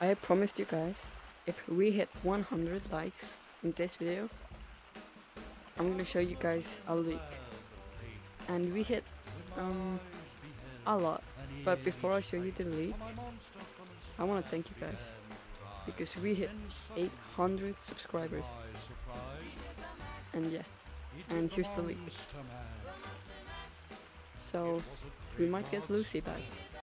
I promised you guys, if we hit 100 likes in this video, I'm gonna show you guys a leak. And we hit um a lot. But before I show you the leak, I wanna thank you guys. Because we hit 800 subscribers. And yeah, and here's the leak. So we might get Lucy back.